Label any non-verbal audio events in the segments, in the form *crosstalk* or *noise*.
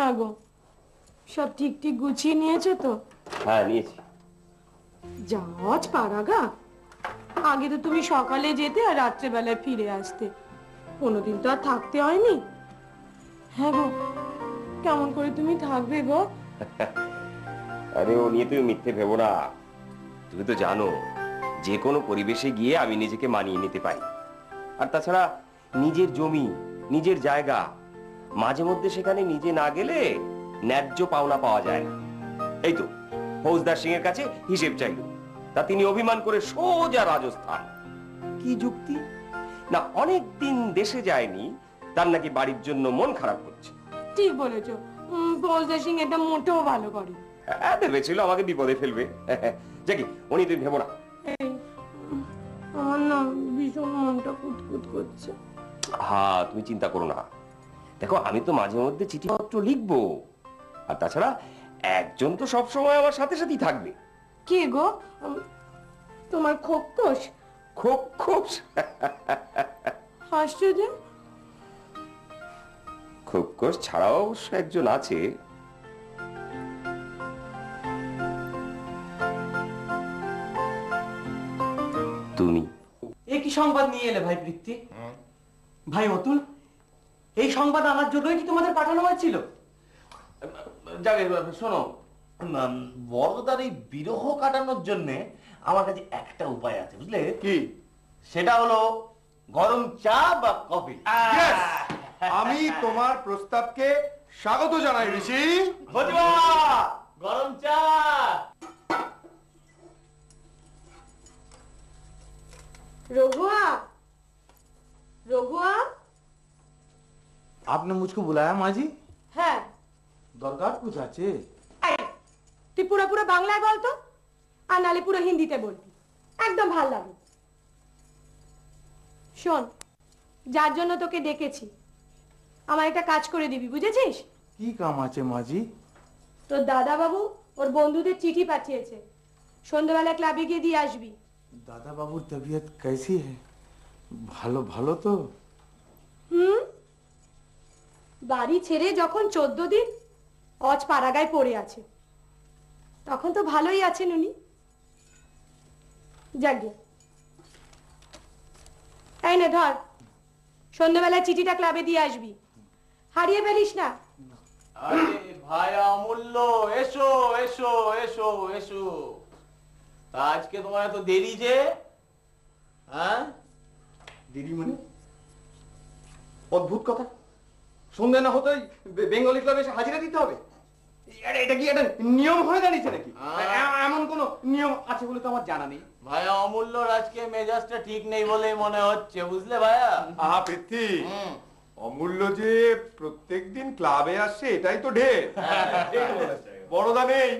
হ্যাঁ গো সব ঠিক ঠিক গুছিয়ে নিয়েছো তো? হ্যাঁ নিয়েছি। জাহাজ পারাগা। আগে তো তুমি সকালে যেতে আর রাত্রেবেলায় ফিরে আসতে। কোনোদিন তো আর থাকতে হয়নি। হ্যাঁ গো কেমন করে তুমি থাকবে গো? আরে ও নিয়ে তুমি মিথ্যে ভেবো না। তুমি তো জানো যে কোনো পরিবেশে গিয়ে আমি নিজেকে মানিয়ে নিতে পারি। আর তাছাড়া নিজের জমি নিজের জায়গা মাঝে মধ্যে সেখানে নিজে না গেলে ন্যায্য পাওনা পাওয়া যায়। না এই তো ফৌজদার সিং এর কাছে হিসেব চাইল। তা তিনি অভিমান করে সোজা রাজস্থান। কি যুক্তি? না অনেক দিন দেশে যায়নি তার নাকি বাড়ির জন্য মন খারাপ করছে। ঠিক বলেছ। বলতে সিং এটা মোটেও ভালো করে। হ্যাঁ ভেবেছিল আমাকে বিপদে ফেলবে। যাকি উনি তুমি ভেবো না। আমার না ভীষণ মনটা কুতকুত করছে। হ্যাঁ তুমি চিন্তা করো না। দেখো আমি তো মাঝে মধ্যে চিঠিপত্র লিখব। আর তাছাড়া একজন তো সব সময় আমার সাথে সাথেই থাকবে। কে গো? তোমার খোকস হাসছো যে খুব কোষ ছাড়াও অবশ্য একজন আছে। তুমি। এ কি সংবাদ নিয়ে এলে ভাই বৃত্তি ভাই অতুল? এই সংবাদ আমার জন্যই কি তোমাদের পাঠানো হয়েছিল? যাকে শোনো উম, এই বিরহ কাটানোর জন্য আমার কাছে একটা উপায় আছে বুঝলে? কি? সেটা হলো গরম চা বা কফি। আমি তোমার প্রস্তাবকে স্বাগত জানাই ঋষি। গরম চা! রঘুয়া? রঘুয়া? आपने मुझको बुलाया माँ जी হ্যাঁ दरगाह कुछ আছে এই, তুই পুরো পুরো বাংলায় বলতো আর নালে পুরো হিন্দিতে বলবি একদম ভাল লাগে শোন যার জন্য তোকে ডেকেছি আমার একটা কাজ করে দিবি বুঝেছিস কি কাম আছে মা জি তোর দাদা বাবু ওর বন্ধুদের চিঠি পাঠিয়েছে সন্ধ্যেবেলা ক্লাবে গিয়ে দিয়ে আসবি দাদা বাবুর তবিয়ত कैसी है ভালো ভালো তো হুম বাড়ি ছেড়ে যখন চোদ্দ দিন অজ পাড়াগায় পড়ে আছে। তখন তো ভালোই আছেন উনি। যাকে এই নে ধর সন্ধ্যেবেলায় চিঠিটা ক্লাবে দিয়ে আসবি। হারিয়ে ফেলিস না। আরে ভাই অমূল্য এসো এসো এসো এসো। তা আজকে তোমার এত দেরি যে? হ্যাঁ? দিদি মানে? অদ্ভুত কথা। সন্ধ্যে না হতেই বেঙ্গলি ক্লাবে এসে হাজিরা দিতে হবে? এটা কি একটা নিয়ম হয়ে দাঁড়িয়েছে নাকি? এমন কোন নিয়ম আছে বলে তো আমার জানা নেই। ভাই অমূল্যর আজকে মেজাজটা ঠিক নেই বলেই মনে হচ্ছে বুঝলে ভাইয়া? আহা হুম। অমূল্য যে প্রত্যেকদিন ক্লাবে আসছে এটাই তো ঢের। বড়দা নেই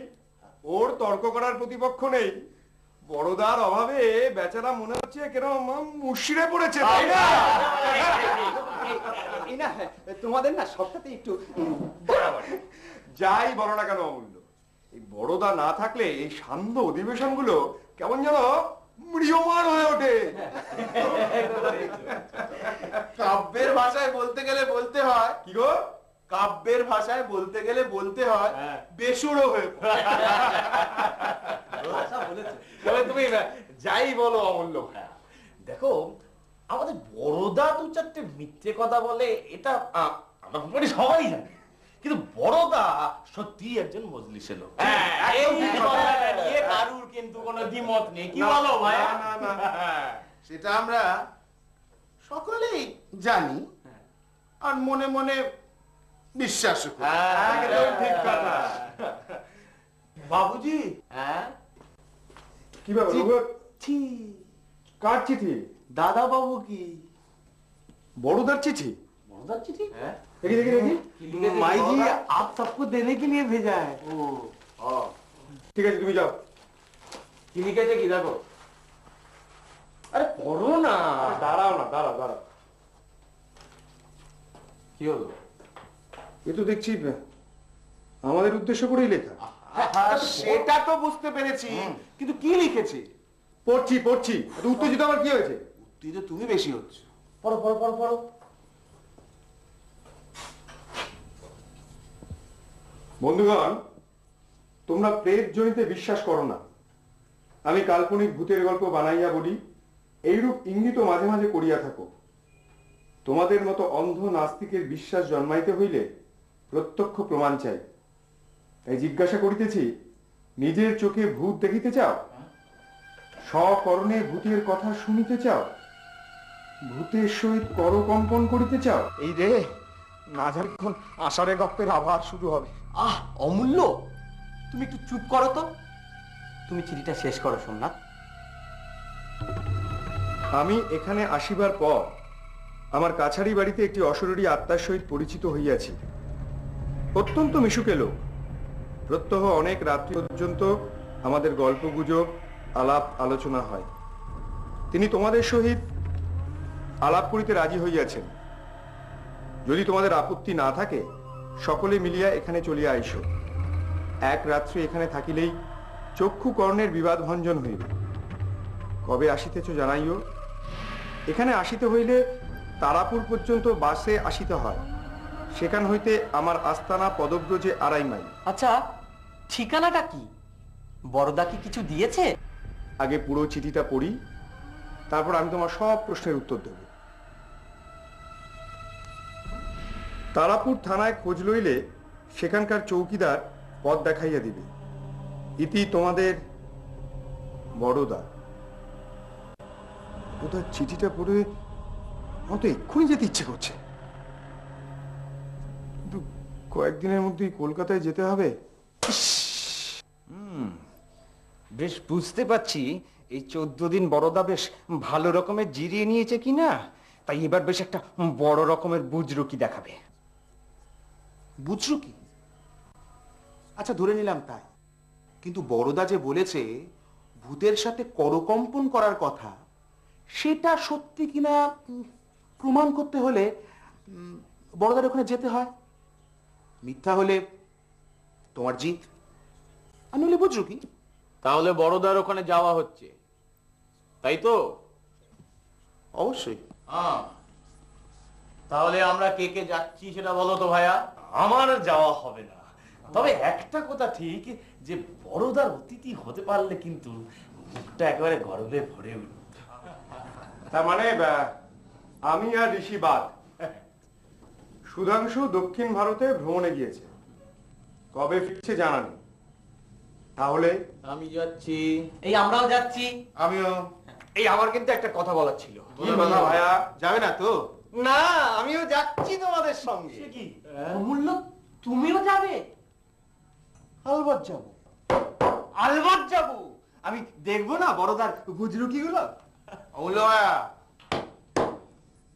ওর তর্ক করার প্রতিপক্ষ নেই। বড়দার অভাবে বেচারা মনে হচ্ছে কেরম মুশড়ে পড়েছে তাই না? না তোমাদের না সবটাতে একটু যাই বলো না কেন অমূল্য এই বড়দা না থাকলে এই সান্ধ্য অধিবেশনগুলো কেমন যেন ম্রিয়মান হয়ে ওঠে। কাব্যের ভাষায় বলতে গেলে বলতে হয় কি গো? কাব্যের ভাষায় বলতে গেলে বলতে হয় বেসুরো হয়ে পড়ে। তবে তুমি যাই বলো অমূল্য দেখো আমাদের বড়দা দু চারটে মিথ্যে কথা বলে এটা আমরা মোটামুটি সবাই জানি। কিন্তু বড়দা সত্যি একজন মজলিসের লোক। কারুর কিন্তু কোনো দ্বিমত নেই। কি বলো ভাই। সেটা আমরা সকলেই জানি। আর মনে মনে বিশ্বাস হ্যাঁ, হ্যাঁ, হ্যাঁ। বাবুজি? কি কার চিঠি? দাদা বাবু কি? বড়দার চিঠি? বড়দার চিঠি? তুমি যাও। কি দেখো। আরে না। দাঁড়াও না দাঁড়াও দাঁড়াও। কি হলো? এ তো দেখছি আমাদের উদ্দেশ্য করেই লেখা। সেটা তো বুঝতে পেরেছি। কিন্তু কি লিখেছে? পড়ছি পড়ছি। উত্তেজিত আমার কি হয়েছে? উত্তেজিত তুমি বেশি হচ্ছ। পড়ো পড়ো পড়ো পড়ো। বন্ধুগণ তোমরা প্রেত জনিতে বিশ্বাস করো না। আমি কাল্পনিক ভূতের গল্প বানাইয়া বলি এইরূপ ইঙ্গিত মাঝে মাঝে করিয়া থাকো। তোমাদের মতো অন্ধ নাস্তিকের বিশ্বাস জন্মাইতে হইলে প্রত্যক্ষ প্রমাণ চাই। তাই জিজ্ঞাসা করিতেছি নিজের চোখে ভূত দেখিতে চাও? স্বকর্ণে ভূতের কথা শুনিতে চাও? ভূতের সহিত করকম্পন করিতে চাও? এই রে না কোন আষাঢ়ে গপ্পের আবার শুরু হবে। আহ অমূল্য! তুমি একটু চুপ করো তো। তুমি চিঠিটা শেষ করো সোমনাথ। আমি এখানে আসিবার পর আমার কাছারি বাড়িতে একটি অশরীরী আত্মার সহিত পরিচিত হইয়াছি। অত্যন্ত মিশুকে লোক। প্রত্যহ অনেক রাত্রি পর্যন্ত আমাদের গল্প গুজব আলাপ, আলোচনা হয়। তিনি তোমাদের সহিত আলাপ করিতে রাজি হইয়াছেন। যদি তোমাদের আপত্তি না থাকে, সকলে মিলিয়া এখানে চলিয়া আইসো। এক রাত্রি এখানে থাকিলেই চক্ষু কর্ণের বিবাদ ভঞ্জন হইবে। কবে আসিতেছ জানাইও? এখানে আসিতে হইলে তারাপুর পর্যন্ত বাসে আসিতে হয়। সেখান হইতে আমার আস্তানা পদব্রজে আড়াই মাইল। আচ্ছা ঠিকানাটা কি? বড়দা কি কিছু দিয়েছে? আগে পুরো চিঠিটা পড়ি তারপর আমি তোমার সব প্রশ্নের উত্তর দেব। তারাপুর থানায় খোঁজ লইলে সেখানকার চৌকিদার পথ দেখাইয়া দিবে। ইতি তোমাদের বড়দা ওদের চিঠিটা পড়ে আমার তো এক্ষুনি যেতে ইচ্ছে করছে। কয়েকদিনের মধ্যেই কলকাতায় যেতে হবে? বেশ বুঝতে পারছি। এই চোদ্দ দিন বড়দা বেশ ভালো রকমের জিরিয়ে নিয়েছে কিনা তাই এবার বেশ একটা বড় রকমের বুজরুকি দেখাবে। বুজরুকি? আচ্ছা ধরে নিলাম তাই। কিন্তু বড়দা যে বলেছে ভূতের সাথে করকম্পন করার কথা সেটা সত্যি কিনা প্রমাণ করতে হলে বড়দার ওখানে যেতে হয়। মিথ্যা হলে তোমার জিত। আর নইলে বুঝছ কি? তাহলে বড়দার ওখানে যাওয়া হচ্ছে। তাই তো? অবশ্যই। হ্যাঁ। তাহলে আমরা কে কে যাচ্ছি সেটা বলো তো ভাইয়া। আমার যাওয়া হবে না। তবে একটা কথা ঠিক যে বড়দার অতিথি হতে পারলে কিন্তু মুখটা একেবারে গর্বে ভরে উঠবে। তার মানে আমি আর ঋষি বাদ। সুধাংশু দক্ষিণ ভারতে ভ্রমণে গিয়েছে। কবে ফিরছে জানা নেই। তাহলে? আমি যাচ্ছি। এই আমরাও যাচ্ছি। আমিও। এই আমার কিন্তু একটা কথা বলার ছিল। কথা ভাইয়া যাবে না তো? না আমিও যাচ্ছি তোমাদের সঙ্গে। কি? অমূল্য তুমিও যাবে? আলবাত যাব। আলবাত যাব? আমি দেখব না বড়দার বুজরুকি গুলো অমূল্য ভাইয়া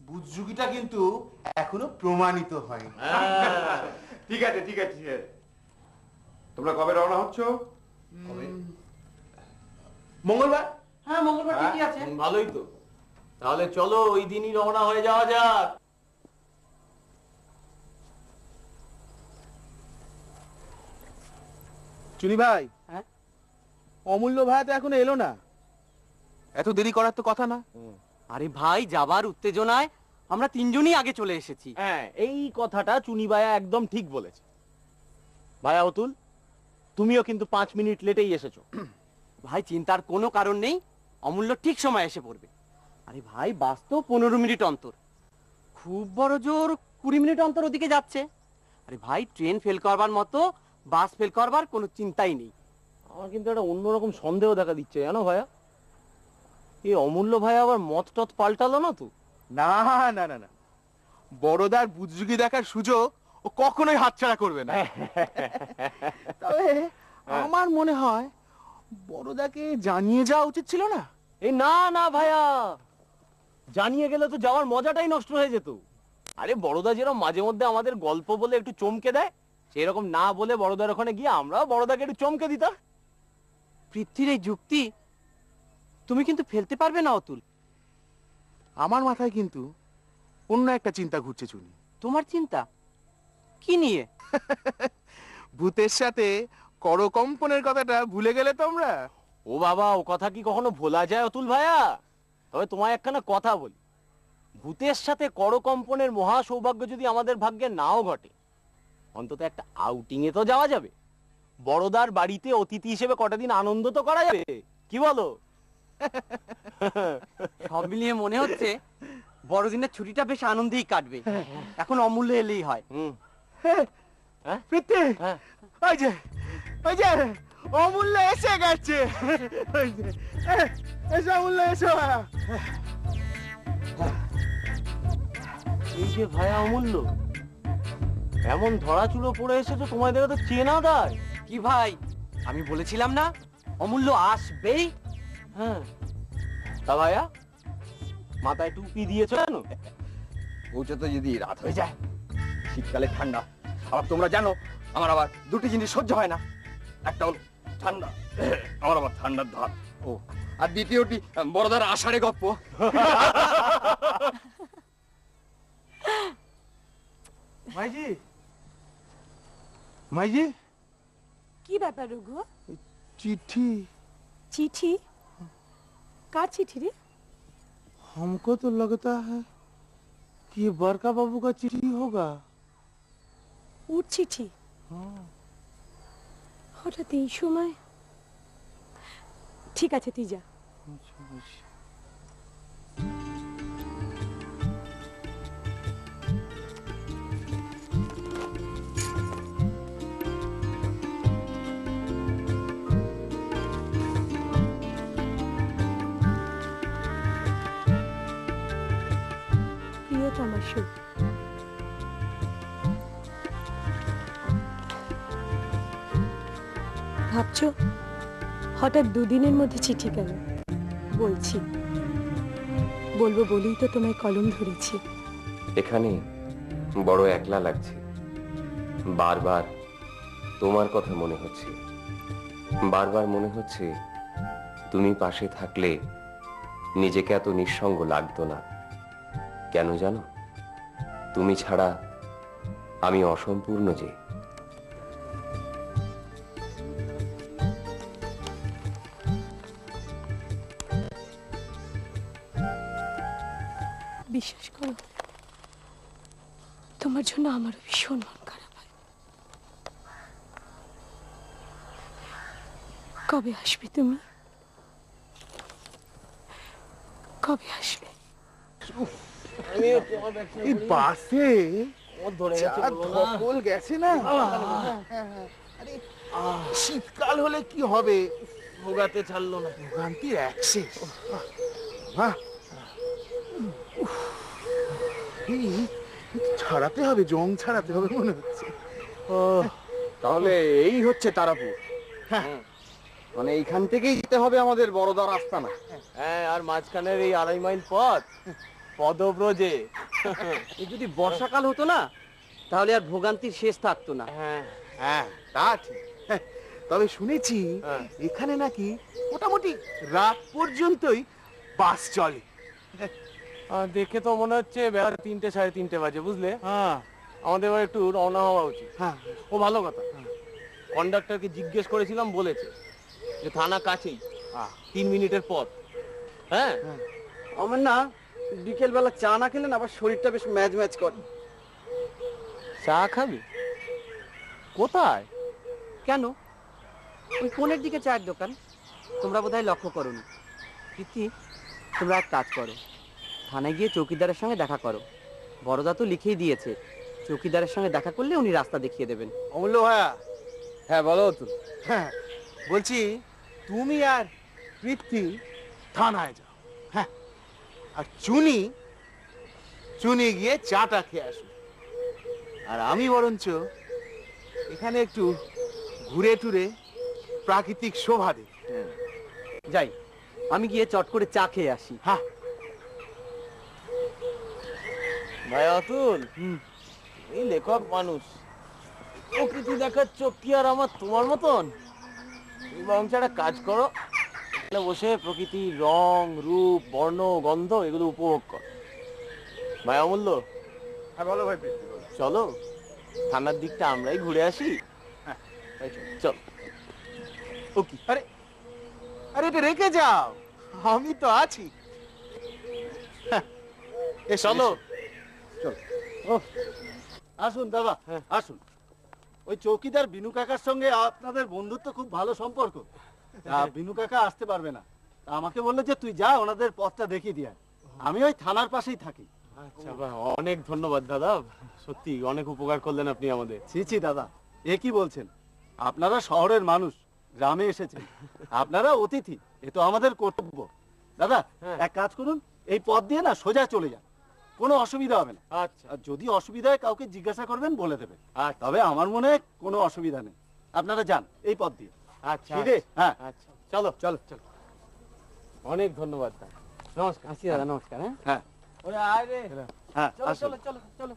বুঝঝুকিটা কিন্তু এখনও প্রমাণিত হয়নি। ঠিক আছে ঠিক আছে ঠিক আছে। তোমরা কবে রওনা হচ্ছ? মঙ্গলবার? হ্যাঁ মঙ্গলবার ঠিকই আছে। ভালোই তো। তাহলে চলো ওই দিনই রওনা হয়ে যাওয়া যাক। চুনি ভাই হ্যাঁ? অমূল্য ভাই তো এখনও এলো না। এত দেরি করার তো কথা না। আরে ভাই যাবার উত্তেজনায় আমরা তিনজনই আগে চলে এসেছি। হ্যাঁ এই কথাটা চুনিবায়া একদম ঠিক বলেছে। ভাইয়া অতুল তুমিও কিন্তু পাঁচ মিনিট লেটেই এসেছ। ভাই চিন্তার কোনো কারণ নেই অমূল্য ঠিক সময় এসে পড়বে। আরে ভাই বাস তো পনেরো মিনিট অন্তর। খুব বড় জোর কুড়ি মিনিট অন্তর ওদিকে যাচ্ছে। আরে ভাই ট্রেন ফেল করবার মতো বাস ফেল করবার কোনো চিন্তাই নেই। আমার কিন্তু একটা অন্যরকম সন্দেহ দেখা দিচ্ছে জানো ভাইয়া? এই অমূল্য ভাই আবার মত টত পাল্টালো না তো? না না না না। বড়দার বুঝঝুকি দেখার সুযোগ ও কখনোই হাতছাড়া করবে না। *laughs* তবে আমার মনে হয় বড়দাকে জানিয়ে যাওয়া উচিত ছিল না? এই না না ভাইয়া। জানিয়ে গেলে তো যাওয়ার মজাটাই নষ্ট হয়ে যেত। আরে বড়দা যেরকম মাঝে মধ্যে আমাদের গল্প বলে একটু চমকে দেয় সেরকম না বলে বড়দার ওখানে গিয়ে আমরাও বড়দাকে একটু চমকে দিতাম। পৃথ্বীর এই যুক্তি তুমি কিন্তু ফেলতে পারবে না অতুল। আমার মাথায় কিন্তু অন্য একটা চিন্তা ঘুরছে চুনি। তোমার চিন্তা? কি নিয়ে? *laughs* ভূতের সাথে করকম্পনের কথাটা ভুলে গেলে তোমরা? ও বাবা ও কথা কি কখনো ভোলা যায় অতুল ভাইয়া? তবে তোমায় একখানা কথা বলি। ভূতের সাথে করকম্পনের মহা সৌভাগ্য যদি আমাদের ভাগ্যে নাও ঘটে অন্তত একটা আউটিং এ তো যাওয়া যাবে। বড়দার বাড়িতে অতিথি হিসেবে কটা দিন আনন্দ তো করা যাবে। কি বলো? সব মিলিয়ে মনে হচ্ছে বড়দিনের ছুটিটা বেশ আনন্দেই কাটবে। এখন অমূল্য এলেই হয়। হুম। প্রীতি। হ্যাঁ। ওই যে ওই যে অমূল্য এসে গেছে। এসো অমূল্য এসো। এই যে ভাইয়া অমূল্য এমন ধরা চুলো পড়ে এসেছ তোমায় দেখে তো চেনা দেয়। কি ভাই আমি বলেছিলাম না অমূল্য আসবেই। হ্যাঁ। ভাইয়া মাথায় টুপি দিয়েছ কেন? পৌঁছাতে যদি রাত হয়ে যায়। শীতকালে ঠান্ডা। আবার তোমরা জানো আমার আবার দুটি জিনিস সহ্য হয় না। একটা হল ঠান্ডা আমার আবার ঠান্ডার ধার। ও আর দ্বিতীয়টি বড়দার আষাঢ়ে গপ্প। মাইজি? মাইজি? কি ব্যাপার রঘু? চিঠি। চিঠি? কার চিঠি রে हमको तो लगता है कि ये बड़का बाबू का चिट्ठी होगा উঠ চিঠি হঠাৎ এই সময় ঠিক আছে তুই যা প্রিয়তমা ভাবছ? হঠাৎ দুদিনের মধ্যে চিঠি কেন? বলছি। বলব বলেই তো তোমায় কলম ধরেছি। এখানে বড় একলা লাগছে। বারবার তোমার কথা মনে হচ্ছে। বারবার মনে হচ্ছে তুমি পাশে থাকলে নিজেকে এত নিঃসঙ্গ লাগতো না। কেন জানো? তুমি ছাড়া আমি অসম্পূর্ণ যে। বিশ্বাস করো? তোমার জন্য আমারও ভীষণ মন খারাপ হয়। কবে আসবে তুমি? কবে আসবে? এই বাসে? ধরে গেছে না। ধকল গেছে না? আরে শীতকাল হলে কি হবে? ভোগাতে ছাড়লো না। ভোগান্তির অ্যাক্সেস বাহ। এই ছাড়াতে হবে জং ছাড়াতে হবে মনে হচ্ছে। ও তাহলে এই হচ্ছে তারাপুর। মানে এইখান থেকেই যেতে হবে আমাদের বড়দার আস্তানা হ্যাঁ আর মাঝখানের এই আড়াই মাইল পথ পদব্রজে। এই যদি বর্ষাকাল হতো না তাহলে আর ভোগান্তির শেষ থাকতো না। হ্যাঁ হ্যাঁ তা ঠিক। হ্যাঁ, তবে শুনেছি হ্যাঁ। এখানে নাকি মোটামুটি রাত পর্যন্তই বাস চলে। দেখে তো মনে হচ্ছে বেলা তিনটে সাড়ে তিনটে বাজে বুঝলে? হ্যাঁ। আমাদের এবার একটু রওনা হওয়া উচিত। হ্যাঁ। ও ভালো কথা। কন্ডাক্টরকে জিজ্ঞেস করেছিলাম বলেছে যে থানা কাছেই আহ। তিন মিনিটের পথ। হ্যাঁ? আমার না বিকেল বেলা চা না খেলে না আবার শরীরটা বেশ ম্যাচ ম্যাচ করে। চা খাবি? কোথায়? কেন? ওই কোণের দিকে চায়ের দোকান। তোমরা বোধহয় লক্ষ্য করোনি। কীর্তি তোমরা এক কাজ করো। থানায় গিয়ে চৌকিদারের সঙ্গে দেখা করো। বড়দা তো লিখেই দিয়েছে চৌকিদারের সঙ্গে দেখা করলে উনি রাস্তা দেখিয়ে দেবেন। অমূল্য ভাইয়া হ্যাঁ বলো তো হ্যাঁ বলছি তুমি আর পৃথ্বী থানায় যাও। হ্যাঁ আর চুনি চুনি গিয়ে চাটা খেয়ে আসো। আর আমি বরঞ্চ এখানে একটু ঘুরে টুরে প্রাকৃতিক শোভা দেখি। যাই। আমি গিয়ে চট করে চা খেয়ে আসি। হ্যাঁ। ভাই অতুল এই লেখক মানুষ। প্রকৃতি দেখার চোখ কি আর আমার তোমার মতন? তুমি বরঞ্চ একটা কাজ করো এখানে বসে প্রকৃতির রং রূপ বর্ণ গন্ধ এগুলো উপভোগ কর। ভাই অমূল্য? হ্যাঁ বলো ভাই চলো থানার দিকটা আমরাই ঘুরে আসি। হ্যাঁ, চল ও কি? আরে আরে এটা রেখে যাও। আমি তো আছি। হ্যাঁ, এসো, চলো। আসুন দাদা আসুন। ওই চৌকিদার বিনু কাকার সঙ্গে আপনাদের বন্ধুত্ব খুব ভালো সম্পর্ক। বিনু কাকা আসতে পারবে না। আমাকে বলল যে তুই যা ওনাদের পথটা দেখিয়ে দিয়ে আমি ওই থানার পাশেই থাকি। আচ্ছা অনেক ধন্যবাদ দাদা। সত্যি অনেক উপকার করলেন আপনি আমাদের। ছি ছি দাদা এ কি বলছেন? আপনারা শহরের মানুষ গ্রামে এসেছেন। আপনারা অতিথি এ তো আমাদের কর্তব্য। দাদা হ্যাঁ। এক কাজ করুন এই পথ দিয়ে না সোজা চলে যান। কোনো অসুবিধা হবে না আচ্ছা আর যদি অসুবিধা হয় কাউকে জিজ্ঞাসা করবেন বলে দেবে আচ্ছা তবে আমার মনে হয় কোনো অসুবিধা নেই আপনারা যান এই পথ দিয়ে আচ্ছা ঠিক হ্যাঁ আচ্ছা চলো চলো চলো অনেক ধন্যবাদ দাদা নমস্কার আসি দাদা নমস্কার হ্যাঁ হ্যাঁ ওরে আয় রে হ্যাঁ চলো আসুন। চলো চলো চলো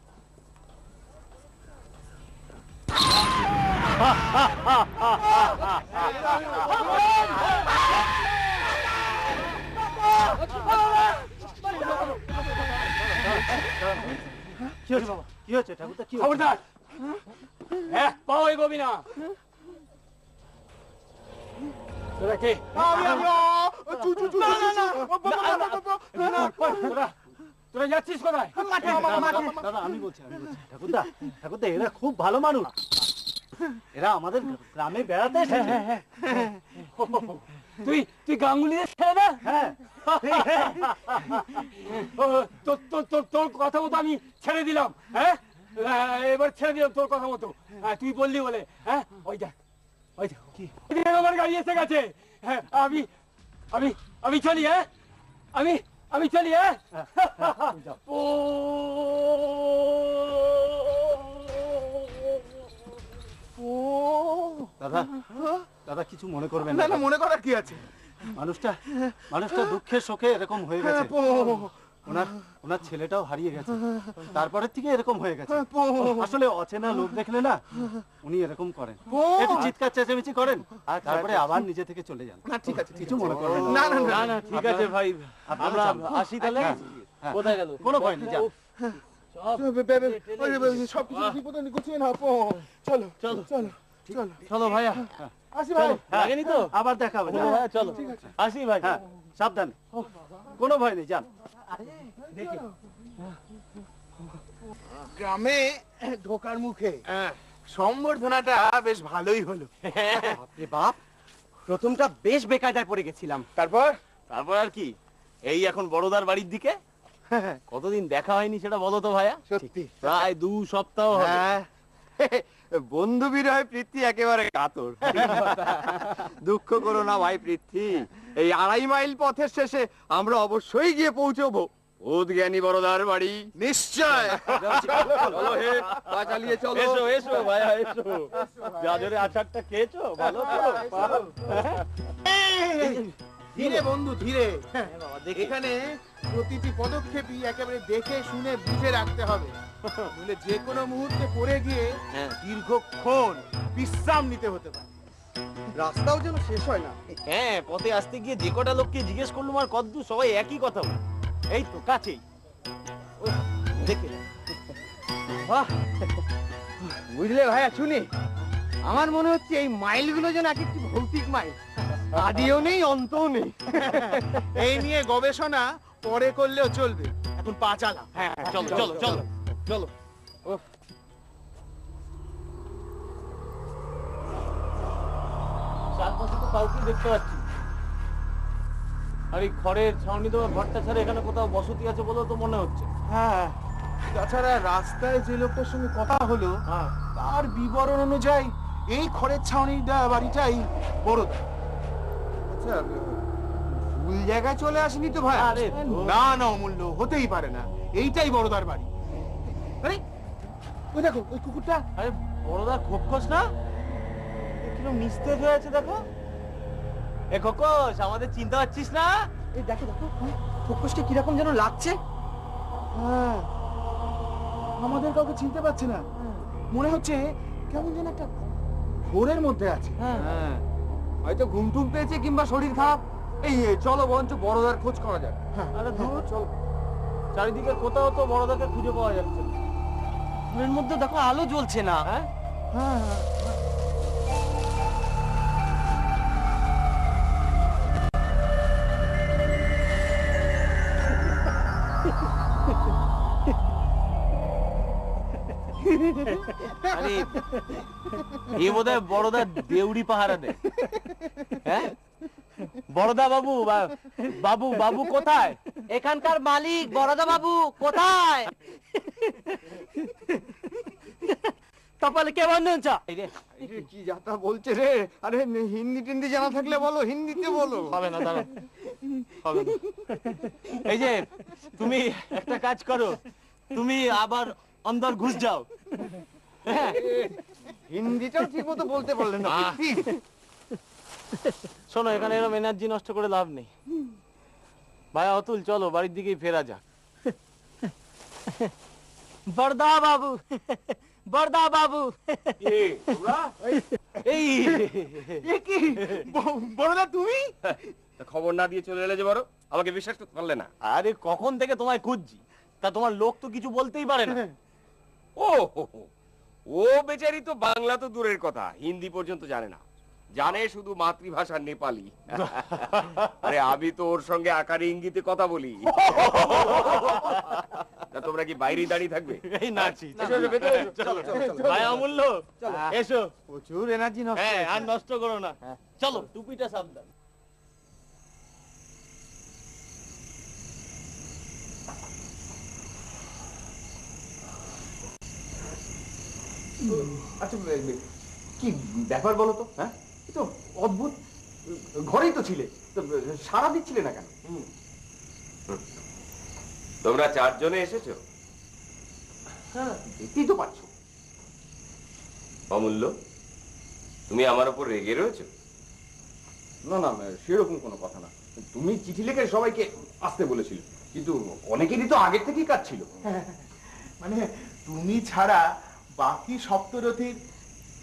কি হয়েছে বাবা কি? হয়েছে ঠাকুরদা কি খবরদার এক পাও এগোবি না তোরা কে তোরা- তোরা যাচ্ছিস কোথায়? আমি বলছি আমি বলছি ঠাকুরদা ঠাকুরদা এরা খুব ভালো মানুষ। এরা আমাদের গ্রামে বেড়াতে এসেছে। তুই তুই গাঙ্গুলিদের ছেলে না? হ্যাঁ। তোর তোর তোর কথা মতো আমি ছেড়ে দিলাম হ্যাঁ? এবার ছেড়ে দিলাম তোর কথা মতো। হ্যাঁ, তুই বললি বলে হ্যাঁ? ওই দেখ ওই দেখ ওই দেখ, আমার গাড়ি এসে গেছে। হ্যাঁ আমি আমি আমি চলি হ্যাঁ? আমি আমি চলি হ্যাঁ? ও দাদা দাদা কিছু মনে করবেন না না না মনে করার কি আছে? মানুষটা মানুষটা দুঃখে শোকে এরকম হয়ে গেছে। ওনার ওনার ছেলেটাও হারিয়ে গেছে। তারপরের থেকে এরকম হয়ে গেছে। আসলে অচেনা লোক দেখলে না উনি এরকম করেন। একটু চিৎকার চেঁচামেচি করেন আর তারপরে আবার নিজে থেকে চলে যান। না ঠিক আছে কিছু মনে করবেন না। না না না ঠিক আছে ভাই। আমরা আসি তাহলে? হ্যাঁ। কোথায় গেল? কোনো ভয় নেই, যান। সব কিছু ঠিক মতো গুছিয়ে নাও পো। চলো চলো। চলো। চলো। চলো ভাইয়া। আসি ভাই। লাগেনি তো? আবার দেখা হবে। যান। হ্যাঁ চলো। আসি ভাই। হ্যাঁ সাবধানে। কোনো ভয় নেই যান। গ্রামে ঢোকার মুখে সম্বর্ধনাটা বেশ ভালোই হলো। বাপ প্রথমটা বেশ বেকায়দায় পড়ে গেছিলাম। তারপর? তারপর আর কি? এই এখন বড়দার বাড়ির দিকে? কতদিন দেখা হয়নি সেটা বলো তো ভাইয়া। সত্যি। প্রায় দু সপ্তাহ হ্যাঁ। বন্ধু বিরহে পৃথ্বী একেবারে কাতর। দুঃখ করো না ভাই পৃথ্বী এই আড়াই মাইল পথের শেষে আমরা অবশ্যই গিয়ে পৌঁছবো। জ্ঞানী বড়দার বাড়ি। নিশ্চয়। চলো হে পা চালিয়ে চলো। এসো এসো ভাইয়া এসো। গাজরে আচারটা খেয়েছো ভালো তো ধীরে বন্ধু ধীরে। এখানে প্রতিটি পদক্ষেপই একেবারে দেখে শুনে বুঝে রাখতে হবে। *laughs* নইলে যে কোনো মুহূর্তে পড়ে গিয়ে হ্যাঁ। দীর্ঘক্ষণ বিশ্রাম নিতে হতে পারে। রাস্তাও যেন শেষ হয় না। হ্যাঁ পথে আসতে গিয়ে যে কটা লোককে জিজ্ঞেস করলাম আর কদ্দু সবাই একই কথা বলে। এই তো কাছেই। দেখে বুঝলে ভাইয়া শুনি। আমার মনে হচ্ছে এই মাইলগুলো যেন এক একটি ভৌতিক মাইল। আদিও নেই অন্তও নেই। *laughs* এই নিয়ে গবেষণা পরে করলেও চলবে। এখন পা চালা। হ্যাঁ চলো চলো চলো। চলো চারপাশে তো কাউকে দেখতে পাচ্ছি না। আর এই খড়ের ছাউনি ঘরটা ছাড়া এখানে কোথাও বসতি আছে বলেও তো মনে হচ্ছে। হ্যাঁ তাছাড়া রাস্তায় যে লোকটার সঙ্গে কথা হলো হ্যাঁ। তার বিবরণ অনুযায়ী এই খড়ের ছাউনিটা বাড়িটাই বড়। আচ্ছা ভুল জায়গায় চলে আসেনি তো ভাই? আরে। না না অমূল্য হতেই পারে না। এইটাই বড়দার বাড়ি। আরে ওই দেখো ওই কুকুরটা। আরে বড়দা খোকস না? এ কিরম নিস্তেজ হয়ে আছে দেখো। এ খোকস আমাদের চিন্তা পাচ্ছিস না? এই দেখো দেখো ফোকসটা কীরকম যেন লাগছে। হ্যাঁ আমাদের কাউকে চিনতে পারছে না। মনে হচ্ছে কেমন যেন একটা ঘোরের মধ্যে আছে। হ্যাঁ হয়তো ঘুম টুম পেয়েছে কিংবা শরীর খারাপ। এই চলো বরঞ্চ বড়দার খোঁজ করা যাক। আরে ধুর চল। চারিদিকে কোথাও তো বড়দাকে খুঁজে পাওয়া যাচ্ছে না। ঘরের মধ্যে দেখো আলো জ্বলছে না। হ্যাঁ? হ্যাঁ হ্যাঁ আরে এ হয় বড়দা দেউড়ি পাহারা দেয়। হ্যাঁ? বড়দা বাবু বাবু বাবু কোথায়? এখানকার মালিক বড়দা বাবু কোথায়? কপালে কে বান্ধন চা? কি যাতা বলছে রে? আরে হিন্দি টিন্দি জানা থাকলে বলো হিন্দিতে বলো। হবে না দাঁড়া হবে না। এই যে তুমি একটা কাজ করো তুমি আবার অন্দর ঘুষ যাও। হ্যাঁ? হিন্দিটাও ঠিক মতো বলতে পারলে না শোনো এখানে এরকম এনার্জি নষ্ট করে লাভ নেই। ভাই অতুল চলো বাড়ির দিকেই ফেরা যাক। বড়দা বাবু বড়দা বাবু। এই। বড়দা তুমি? খবর না দিয়ে চলে এলে যে বড় আমাকে বিশ্বাস করতে পারলে না। আরে কখন থেকে তোমায় খুঁজছি? তা তোমার লোক তো কিছু বলতেই পারে না। ও। ও বেচারি তো বাংলা তো দূরের কথা হিন্দি পর্যন্ত জানে না। জানে শুধু মাতৃভাষা নেপালি। আরে আমি তো ওর সঙ্গে আকারে ইঙ্গিতে কথা বলি। তা তোমরা কি বাইরে দাঁড়িয়ে থাকবে? এই নাচি এসো, এসো, ভেতরে চলো ভাই অমূল্য এসো। প্রচুর এনার্জি নষ্ট হ্যাঁ আর নষ্ট করো না। চলো টুপিটা সাবধান। আচ্ছা কি ব্যাপার বলো তো হ্যাঁ? তো অদ্ভুত ঘরেই তো ছিলে তো সারা দিচ্ছিলে না কেন? তোমরা চারজনে এসেছ? হ্যাঁ দেখতেই তো পাচ্ছ অমূল্য তুমি আমার উপর রেগে রয়েছো? না না সেরকম কোনো কথা না। তুমি চিঠি লিখে সবাইকে আসতে বলেছিলে কিন্তু অনেকেরই তো আগের থেকেই কাজ ছিল। *laughs* মানে তুমি ছাড়া বাকি সপ্তরথীর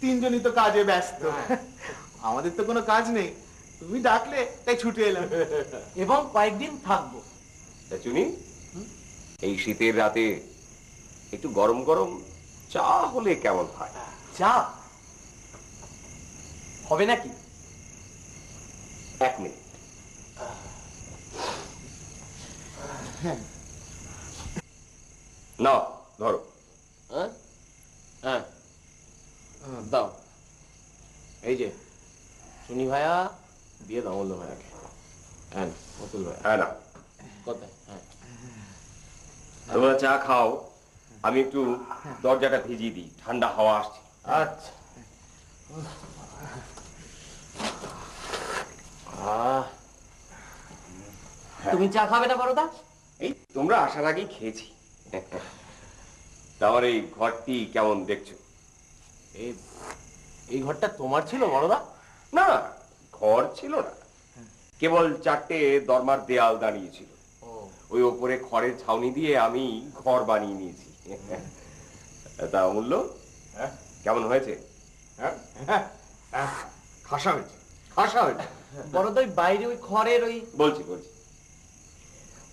তিনজনই তো কাজে ব্যস্ত। আমাদের তো কোনো কাজ নেই। তুমি ডাকলে তাই ছুটে এলাম। এবং কয়েকদিন থাকব। তা চুনি এই শীতের রাতে একটু গরম গরম চা হলে কেমন হয়? চা? হবে নাকি? এক মিনিট। না ধরো। হ্যাঁ? হ্যাঁ। দাও। এই যে শুনি ভাইয়া দিয়ে দাও অমূল্য ভাইয়াকে। হ্যাঁ। অতুল ভাইয়া। হ্যাঁ না। কোথায়? হ্যাঁ। তোমরা চা খাও আমি একটু দরজাটা ভিজিয়ে দিই ঠান্ডা হাওয়া আসছে। আচ্ছা। আহ। তুমি চা খাবে না বড়দা? এই তোমরা আসার আগেই খেয়েছি। তারপর এই ঘরটি কেমন দেখছ? এই এই ঘরটা তোমার ছিল বড়দা? না ঘর ছিল না। কেবল চারটে দরমার দেয়াল দাঁড়িয়েছিল ওই ওপরে খড়ের ছাউনি দিয়ে আমি ঘর বানিয়ে নিয়েছি। তা অমূল্য কেমন হয়েছে? খাসা হয়েছে। খাসা হয়েছে। *laughs* বড়দা ওই বাইরে ওই খড়ের ওই বলছি বলছি।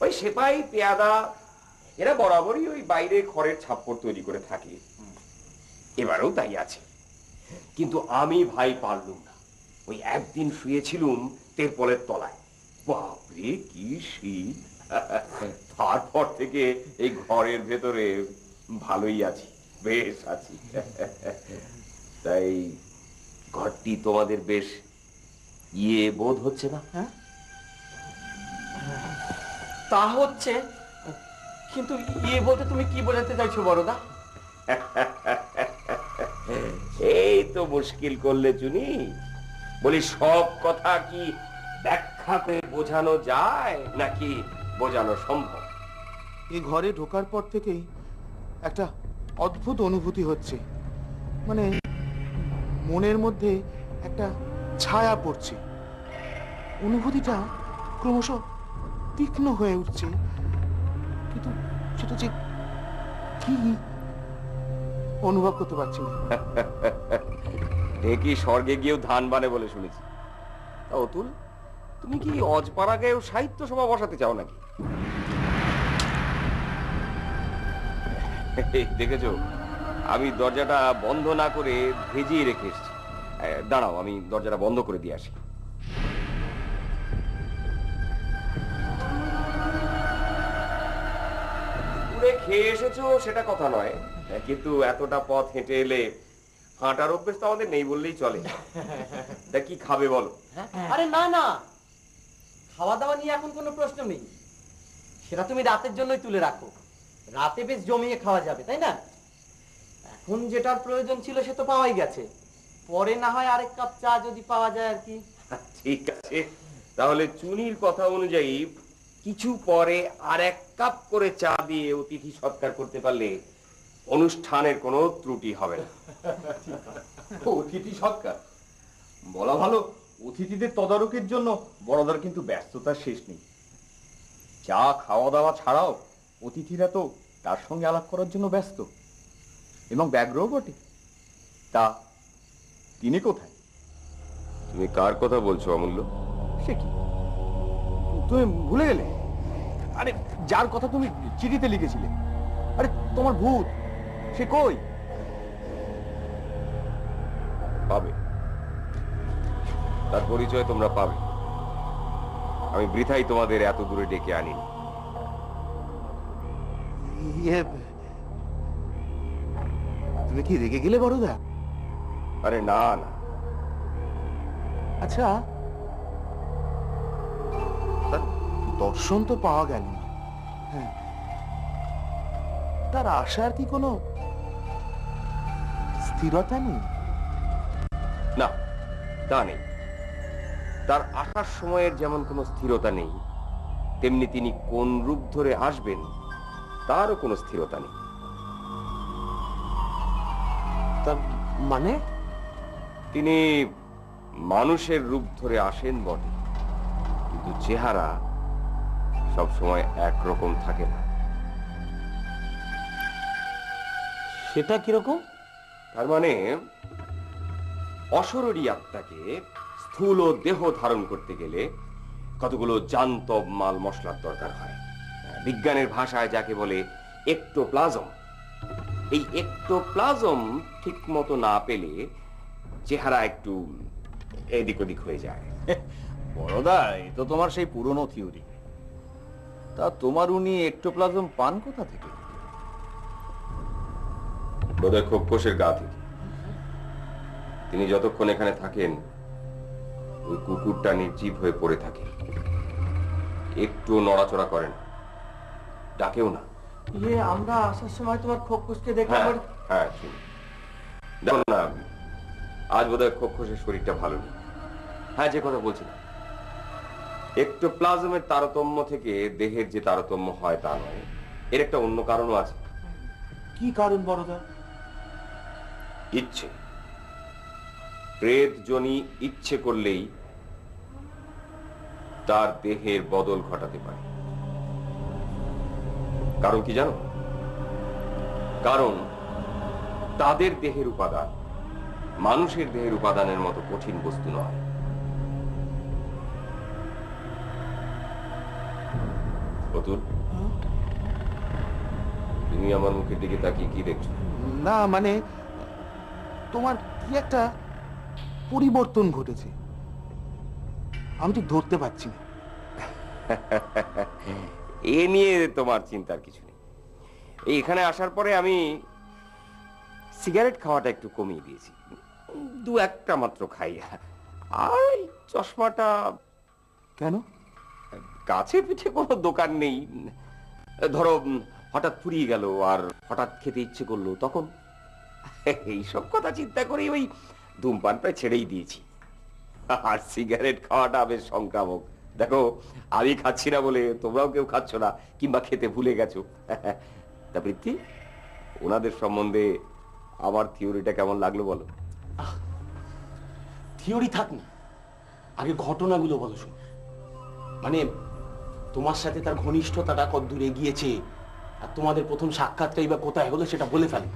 ওই সেপাই পেয়াদা এরা বরাবরই ওই বাইরে খড়ের ছাপ্পড় তৈরি করে থাকে। এবারেও তাই আছে। কিন্তু আমি ভাই পারলুম ওই একদিন শুয়েছিলুম তেরপলের তলায়। বাপরে কি শীত। *laughs* তারপর থেকে এই ঘরের ভেতরে ভালোই আছি বেশ আছি। *laughs* তাই ঘরটি তোমাদের বেশ ইয়ে বোধ হচ্ছে না? তা হচ্ছে কিন্তু ইয়ে বলতে তুমি কি বোঝাতে চাইছো বড়দা? *laughs* এই তো মুশকিল করলে চুনি। বলি সব কথা কি ব্যাখ্যা করে বোঝানো যায় নাকি বোঝানো সম্ভব? এই ঘরে ঢোকার পর থেকেই একটা অদ্ভুত অনুভূতি হচ্ছে। মানে মনের মধ্যে একটা ছায়া পড়ছে। অনুভূতিটা ক্রমশ তীক্ষ্ণ হয়ে উঠছে। কিন্তু সেটা যে কি অনুভব করতে পারছি না। *laughs* ঢেকি স্বর্গে গিয়েও ধান বানে বলে শুনেছি। তা অতুল, তুমি কি অজপাড়া গায়েও সাহিত্য সভা বসাতে চাও নাকি? দেখেছ, আমি দরজাটা বন্ধ না করে ভেজিয়ে রেখে এসেছি। দাঁড়াও, আমি দরজাটা বন্ধ করে দিয়ে আসি। খেয়ে এসেছ সেটা কথা নয়, কিন্তু এতটা পথ হেঁটে এলে হাঁটার অভ্যেস তো আমাদের নেই বললেই চলে। তা কি খাবে বলো? আরে না না। খাওয়া দাওয়া নিয়ে এখন কোনো প্রশ্ন নেই। সেটা তুমি রাতের জন্যই তুলে রাখো। রাতে বেশ জমিয়ে খাওয়া যাবে তাই না? এখন যেটার প্রয়োজন ছিল সে তো পাওয়াই গেছে। পরে না হয় আরেক কাপ চা যদি পাওয়া যায় আর কি। ঠিক আছে। তাহলে চুনির কথা অনুযায়ী কিছু পরে আর এক কাপ করে চা দিয়ে অতিথি সৎকার করতে পারলে অনুষ্ঠানের কোনো ত্রুটি হবে না। অতিথি সৎকার। বলা ভালো অতিথিদের তদারকির জন্য বড়দার কিন্তু ব্যস্ততার শেষ নেই। চা খাওয়া দাওয়া ছাড়াও অতিথিরা তো তার সঙ্গে আলাপ করার জন্য ব্যস্ত। এবং ব্যাগ্রহ বটে। তা তিনি কোথায়? তুমি কার কথা বলছো অমূল্য? সে কি? তুমি ভুলে গেলে? আরে যার কথা তুমি চিঠিতে লিখেছিলে। আরে তোমার ভূত! সে কই? পাবে। তার পরিচয় তোমরা পাবে। আমি বৃথাই তোমাদের এত দূরে ডেকে আনিনি। ইয়ে তুমি কি রেগে গেলে বড়দা? আরে না না। আচ্ছা দর্শন তো পাওয়া গেল হ্যাঁ তার আশার কি কোনো স্থিরতা নেই না তা নেই। তার আসার সময়ের যেমন কোনো স্থিরতা নেই তেমনি তিনি কোন রূপ ধরে আসবেন তারও কোনো স্থিরতা নেই। মানে? তিনি মানুষের রূপ ধরে আসেন বটে কিন্তু চেহারা সব সময় একরকম থাকে না। সেটা কীরকম? তার মানে অশরীরী আত্মাকে স্থূল দেহ ধারণ করতে গেলে কতগুলো জান্তব মাল মশলার দরকার হয়। বিজ্ঞানের ভাষায় যাকে বলে একটোপ্লাজম। এই একটোপ্লাজম ঠিক মতো না পেলে চেহারা একটু এদিক ওদিক হয়ে যায়। *laughs* বড়দা, এ তো তোমার সেই পুরনো থিওরি। তা তোমার উনি একটোপ্লাজম পান কোথা থেকে? বোধহয় খুব কোষের গা থেকে। তিনি যতক্ষণ এখানে থাকেন ওই কুকুরটা নির্জীব হয়ে পড়ে থাকে। একটু নড়াচড়া করেন ডাকেও না। ইয়ে আমরা আসার সময় তোমার খোকসকে দেখলাম হ্যাঁ হ্যাঁ দেখুন না আজ বোধহয় খোকসের শরীরটা ভালো নেই। হ্যাঁ যে কথা বলছিলাম। একটু প্লাজমের তারতম্য থেকে দেহের যে তারতম্য হয় তা নয় এর একটা অন্য কারণও আছে। কি কারণ বড়দা? ইচ্ছে। প্রেত জনি ইচ্ছে করলেই তার দেহের বদল ঘটাতে পারে। কারণ কি জানো? কারণ তাদের দেহের উপাদান মানুষের দেহের উপাদানের মতো কঠিন বস্তু নয়। অতুল তুমি আমার মুখের দিকে তাকিয়ে কি দেখছ? না মানে তোমার কি একটা পরিবর্তন ঘটেছে? আমি ঠিক ধরতে পারছি না। এ নিয়ে তোমার চিন্তার কিছু নেই। এখানে আসার পরে আমি সিগারেট খাওয়াটা একটু কমিয়ে দিয়েছি। দু একটা মাত্র খাই। আর চশমাটা। কেন? কাছে পিঠে কোনো দোকান নেই। ধরো হঠাৎ ফুরিয়ে গেল আর হঠাৎ খেতে ইচ্ছে করল তখন এইসব কথা চিন্তা করেই ওই ধূমপান প্রায় ছেড়েই দিয়েছি। আর সিগারেট খাওয়াটা বেশ সংক্রামক। দেখো, আমি খাচ্ছি না বলে তোমরাও কেউ খাচ্ছ না, কিংবা খেতে ভুলে গেছো। তা বৃত্তি ওনাদের সম্বন্ধে আমার থিওরিটা কেমন লাগল বলো? থিওরি থাক না আগে ঘটনাগুলো বলো শুন। মানে তোমার সাথে তার ঘনিষ্ঠতাটা কত দূরে গিয়েছে আর তোমাদের প্রথম সাক্ষাৎটাই বা কোথায় হলো সেটা বলে ফেলে।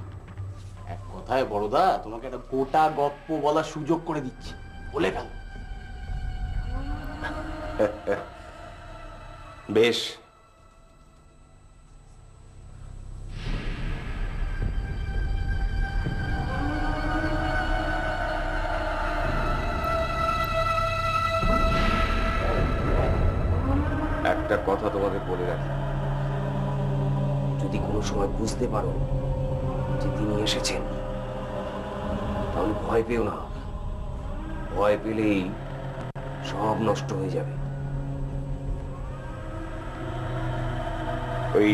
কথায়, বড়দা, তোমাকে একটা গোটা গপ্প বলার সুযোগ করে দিচ্ছি। বলে ফেল। *laughs* বেশ। একটা কথা তোমাদের বলে রাখি। যদি কোনো সময় বুঝতে পারো যে তিনি এসেছেন তাহলে ভয় পেও না। ভয় পেলেই সব নষ্ট হয়ে যাবে। ওই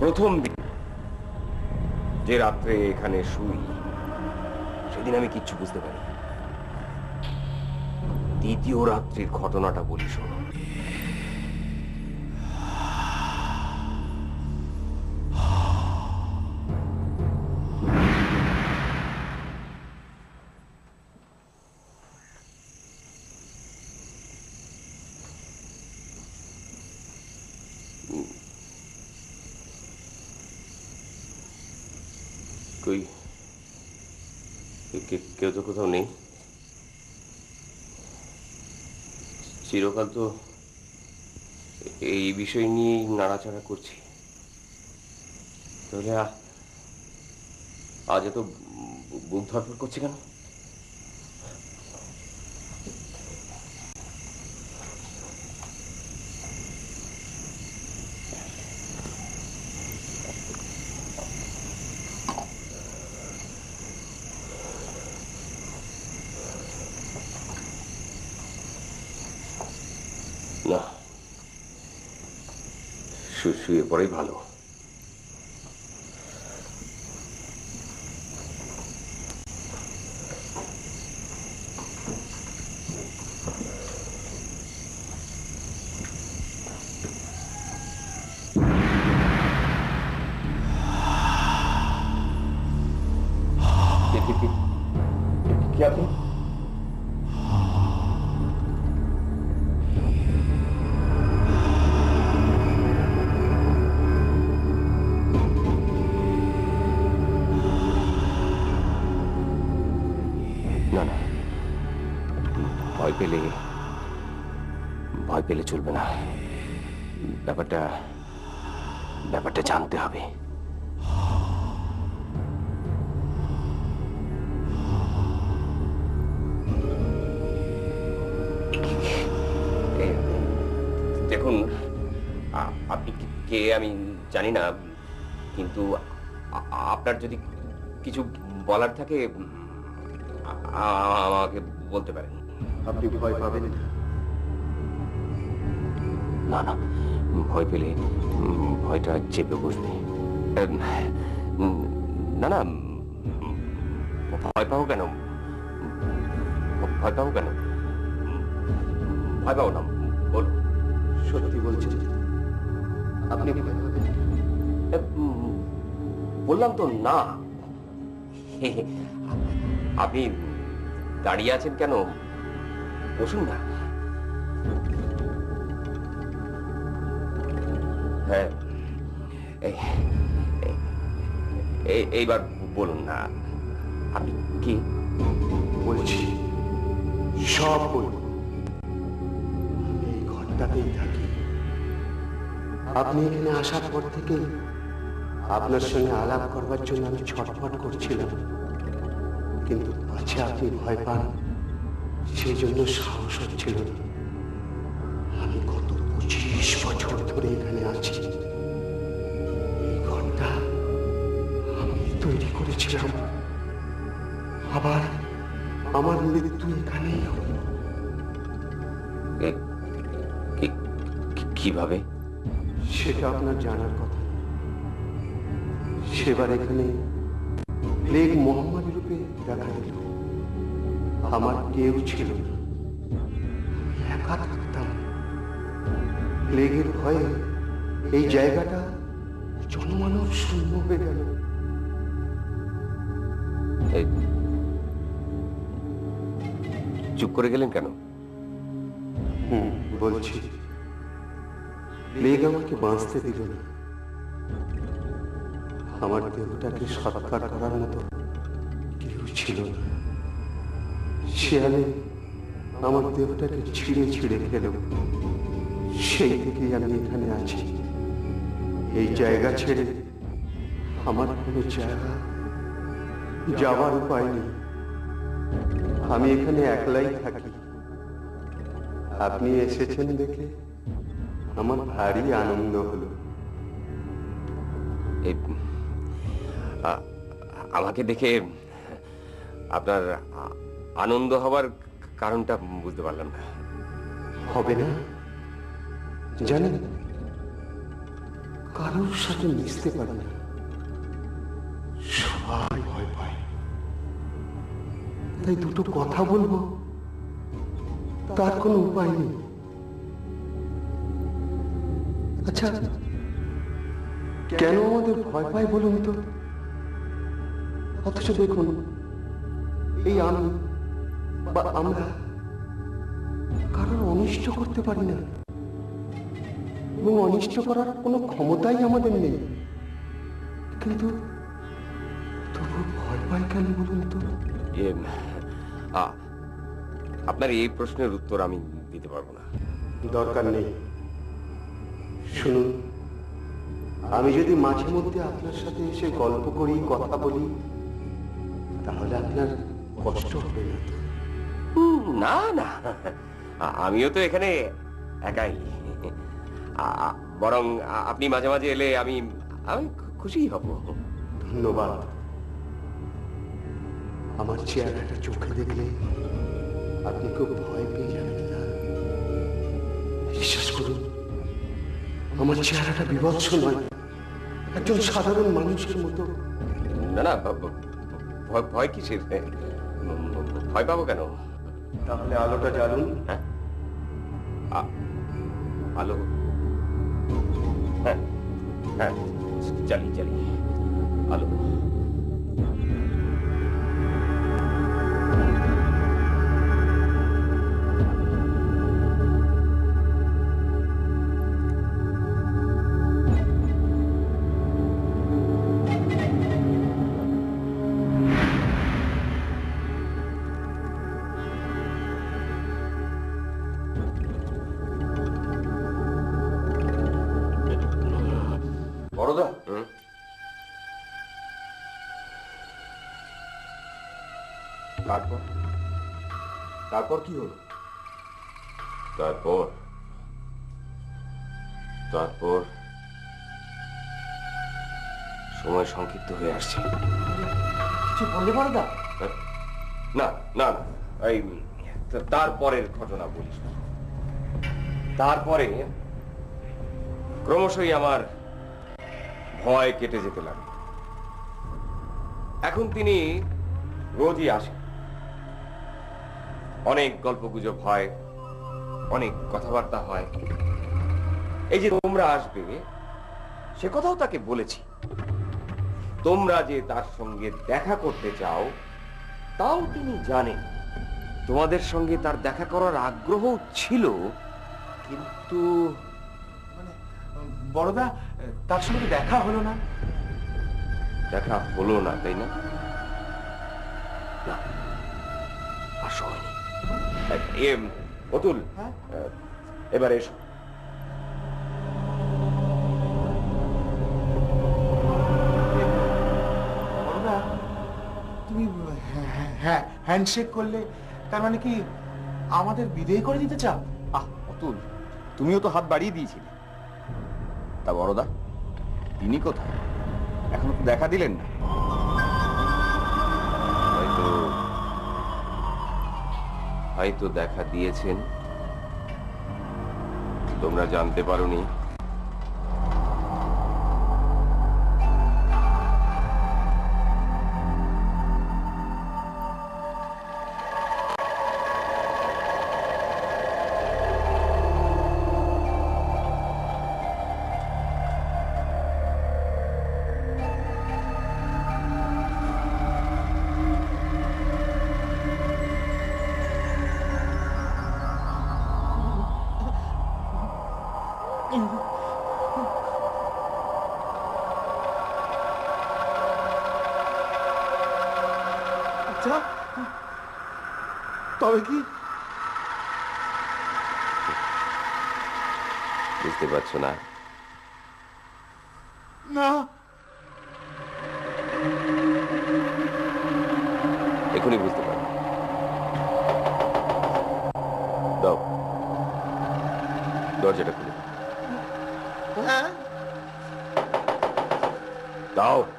প্রথম দিন যে রাত্রে এখানে শুই, সেদিন আমি কিচ্ছু বুঝতে পারি দ্বিতীয় রাত্রির ঘটনাটা বলি শোনো। কোথাও নেই। চিরকাল তো এই বিষয় নিয়েই নাড়াচাড়া করছি। তাহলে আজ এত বুক ধরফর করছে কেন? শুয়ে পড়াই ভালো। জানি না কিন্তু আপনার যদি কিছু বলার থাকে আমাকে বলতে পারেন। আপনি ভয় পাবেন না। না ভয় পেলে ভয়টা চেপে বসবে। না না ভয় পাও কেন? ভয় পাও কেন? ভয় পাও না বল সত্যি বলছেন আপনি বললাম তো না। আপনি দাঁড়িয়ে আছেন কেন? বসুন না। হ্যাঁ। এই- এই- এই- এইবার বলুন না। আপনি কি? বলছি, সব আমি এই ঘরটাতেই থাকি। আপনি এখানে আসার পর থেকে আপনার সঙ্গে আলাপ করবার জন্য আমি ছটফট করছিলাম। কিন্তু পাছে আপনি ভয় পান সেই জন্য সাহস হচ্ছিল না। আমি গত পঁচিশ বছর ধরে এখানে আছি। এই ঘরটা আমি তৈরি করেছিলাম। আবার আমার মৃত্যু এখানেই হলো কীভাবে? সেটা আপনার জানার কথা। সেবার এখানে প্লেগ মহামারী রূপে দেখা দিল আমার কেউ ছিল না। একা থাকতাম। প্লেগের ভয়ে এই জায়গাটা জনমানব শূন্য হয়ে গেল। চুপ করে গেলেন কেন? হুম বলছি প্লেগ আমাকে বাঁচতে দিল না। আমার দেহটাকে সৎকার করার মতো কেউ ছিল না। শেয়ালে আমার দেহটাকে ছিঁড়ে ছিঁড়ে খেল। সেই থেকেই আমি এখানে আছি। এই জায়গা ছেড়ে আমার কোনো জায়গা যাওয়ার উপায় নেই। আমি এখানে একলাই থাকি। আপনি এসেছেন দেখে আমার ভারী আনন্দ হলো। আমাকে দেখে আপনার আনন্দ হবার কারণটা বুঝতে পারলাম না। হবে না? জানেন, কারোর সাথে মিশতে পারে না। সবাই ভয় পায়। তাই দুটো কথা বলব। তার কোনো উপায় নেই। আচ্ছা কেন আমাদের ভয় পায় বলুন তো? অথচ দেখুন এই আমি বা আমরা কারোর অনিষ্ট করতে পারি না। এবং অনিষ্ট করার কোনো ক্ষমতাই আমাদের নেই। কিন্তু তবু ভয় পাই কেন বলুন তো? আপনার এই প্রশ্নের উত্তর আমি দিতে পারব না। দরকার নেই। শুনুন আমি যদি মাঝে মধ্যে আপনার সাথে এসে গল্প করি কথা বলি তাহলে আপনার কষ্ট হবে না না না। আমিও তো এখানে একাই। বরং আপনি মাঝে মাঝে এলে আমি আমি খুশি হব। ধন্যবাদ। আমার চেহারাটা চোখে দেখলে আপনি খুব ভয় পেয়ে যাবেন না। বিশ্বাস করুন আমার চেহারাটা বিভৎস নয় একজন সাধারণ মানুষের মতো। না না ভয় ভয় কিসের? ভয় পাবো কেন? তাহলে আলোটা জ্বালুন। হ্যাঁ। আলো। হ্যাঁ হ্যাঁ চালি চালি আলো। তারপর? তারপর কি হলো? তারপর? তারপর সময় সংক্ষিপ্ত হয়ে আসছে। কিছু বললে বড়দা না না না। এই তারপরের ঘটনা বলিস তারপরে ক্রমশই আমার ভয় কেটে যেতে লাগল। এখন তিনি রোজই আসেন। অনেক গল্পগুজব হয় অনেক কথাবার্তা হয়। এই যে তোমরা আসবে সে কথাও তাকে বলেছি। তোমরা যে তার সঙ্গে দেখা করতে চাও তাও তিনি জানেন তোমাদের সঙ্গে তার দেখা করার আগ্রহ ছিল কিন্তু বড়দা তার সঙ্গে দেখা হলো না। দেখা হলো না তাই না? না আর সময় নেই। এ, অতুল। হ্যাঁ? এবার এসো। তুমি হ্যাঁ, হ্যাঁ, হ্যাঁ হ্যান্ডশেক করলে তার মানে কি আমাদের বিদেয় করে দিতে চাও? আহ অতুল তুমিও তো হাত বাড়িয়ে দিয়েছিলে। তা বড়দা তিনি কোথায়? এখনও তো দেখা দিলেন না। হয়তো দেখা দিয়েছেন। তোমরা জানতে পারোনি আচ্ছা। তবে কি? বুঝতে পারছ না। না। এখনই বুঝতে পারো। দাও। দরজাটা খুলে। হ্যাঁ। দাও।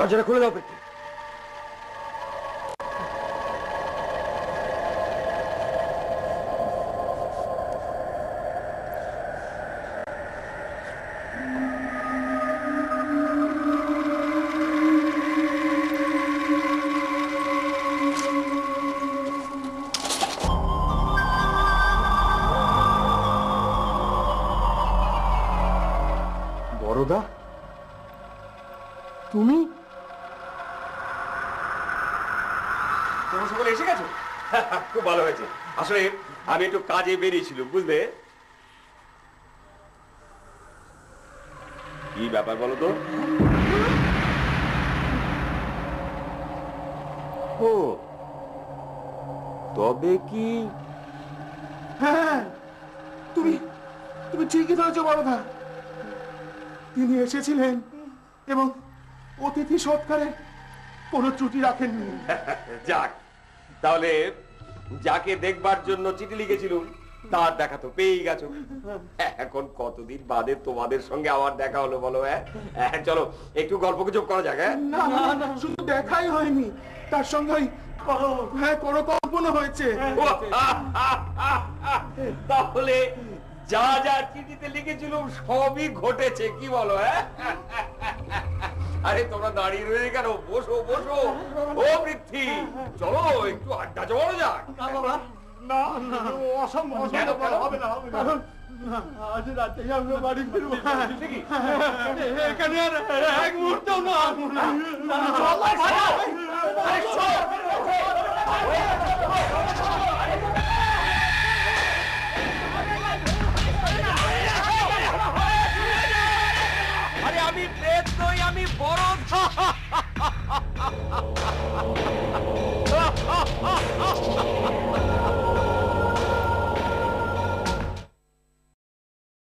দরজাটা খুলে দাও কাজে বেরিয়েছিল বুঝলে? কি ব্যাপার বলো তো? ও তবে কি? হ্যাঁ তুমি তুমি ঠিকই ধরেছো বড়দা। তিনি এসেছিলেন এবং অতিথি সৎকারে কোনো ত্রুটি রাখেননি। *laughs* যাক তাহলে যাকে দেখবার জন্য চিঠি লিখেছিলুম তার দেখা তো পেয়েই গেছো। এখন কতদিন বাদে তোমাদের সঙ্গে আমার দেখা হলো বলো হ্যাঁ? হ্যাঁ, চলো একটু গল্প গুজব করা যাক হ্যাঁ? না না, শুধু দেখাই হয়নি। তার সঙ্গে হ্যাঁ কোনো কল্পনা হয়েছে তাহলে যা যা চিঠিতে লিখেছিলাম সবই ঘটেছে কি বলো হ্যাঁ? আরে তোমরা দাঁড়িয়ে রয়ে কেন? বসো বসো। ও বৃদ্ধি চলো একটু আড্ডা জমানো যাক। না না অসম্ভব? হবে না হবে না। আজ রাতে আমরা বাড়ি ফিরবো। এখানে আর এক মুহূর্ত না চলো। জন্যই আমি বড় ha ha ha